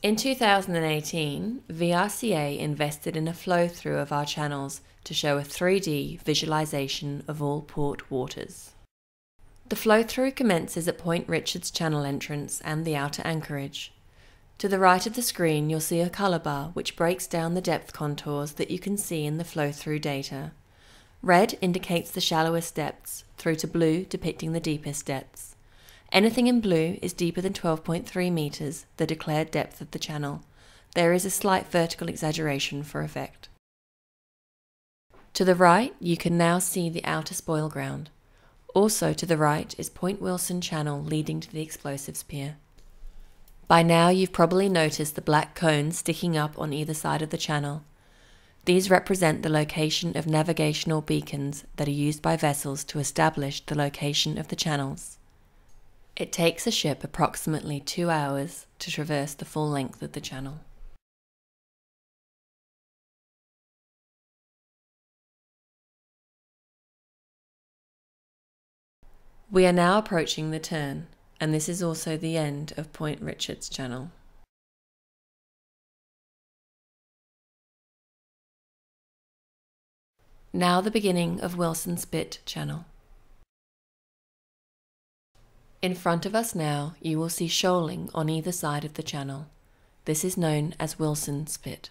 In 2018, VRCA invested in a flow through of our channels to show a 3D visualization of all port waters. The flow through commences at Point Richards channel entrance and the outer anchorage. To the right of the screen, you'll see a colour bar which breaks down the depth contours that you can see in the flow through data. Red indicates the shallowest depths, through to blue depicting the deepest depths. Anything in blue is deeper than 12.3 metres, the declared depth of the channel. There is a slight vertical exaggeration for effect. To the right, you can now see the outer spoil ground. Also to the right is Point Wilson Channel leading to the explosives pier. By now, you've probably noticed the black cones sticking up on either side of the channel. These represent the location of navigational beacons that are used by vessels to establish the location of the channels. It takes a ship approximately two hours to traverse the full length of the channel. We are now approaching the turn, and this is also the end of Point Richards Channel. Now the beginning of Wilson Spit Channel. In front of us now, you will see shoaling on either side of the channel. This is known as Wilson Spit.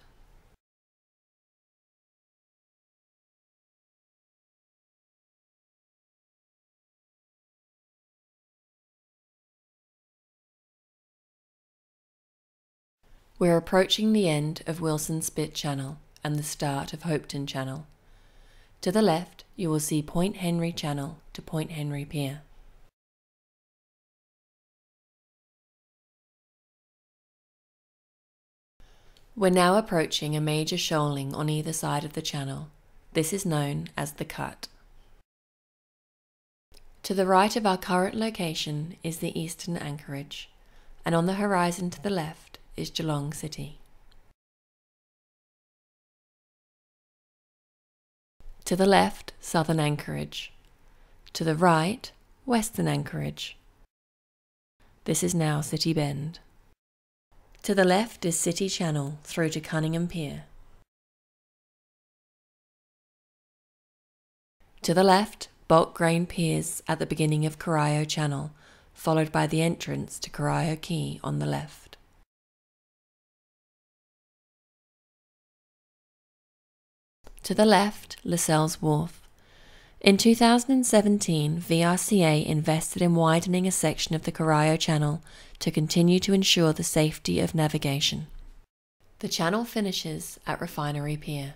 We're approaching the end of Wilson Spit Channel and the start of Hopetoun Channel. To the left, you will see Point Henry Channel to Point Henry Pier. We're now approaching a major shoaling on either side of the channel. This is known as the cut. To the right of our current location is the eastern anchorage, and on the horizon to the left is Geelong City. To the left, southern anchorage. To the right, western anchorage. This is now City Bend. To the left is City Channel through to Cunningham Pier. To the left, bulk grain piers at the beginning of Corio Channel, followed by the entrance to Corio Quay on the left. To the left, Lascelles Wharf. In 2017, VRCA invested in widening a section of the Corio Channel to continue to ensure the safety of navigation. The channel finishes at Refinery Pier.